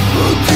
Look